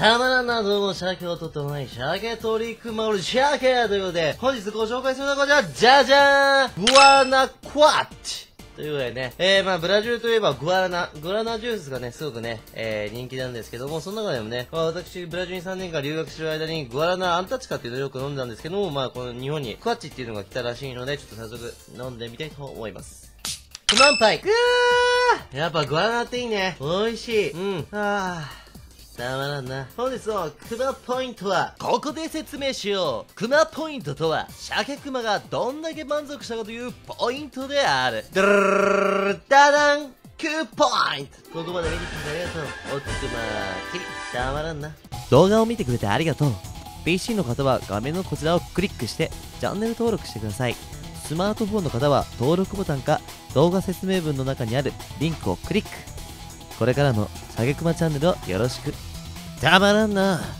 たまらんな、どうも、鮭をとってもない、鮭取り組まる鮭ということで、本日ご紹介するのはこちら、じゃじゃーんグアナクワッチということでね、えー、まあ、ブラジルといえばグアナ、グアナジュースがね、すごくね、えー、人気なんですけども、その中でもね、まあ、私、ブラジルに3年間留学してる間に、グアナアンタチカっていうのをよく飲んだんですけども、まあ、この日本にクワッチっていうのが来たらしいので、ちょっと早速飲んでみたいと思います。クマンパイぐーやっぱグアナっていいね。美味しい。うん。あー。たまらんな。本日のクマポイントは、ここで説明しよう。クマポイントとは、鮭クマがどんだけ満足したかというポイントである。ドゥルルルルダダン !9 ポイントここまで見てくれてありがとう。おつくまき。たまらんな。動画を見てくれてありがとう PC の方は画面のこちらをクリックしてチャンネル登録してくださいスマートフォンの方は登録ボタンか動画説明文の中にあるリンクをクリックこれからのさげくまチャンネルをよろしく。たまらんな。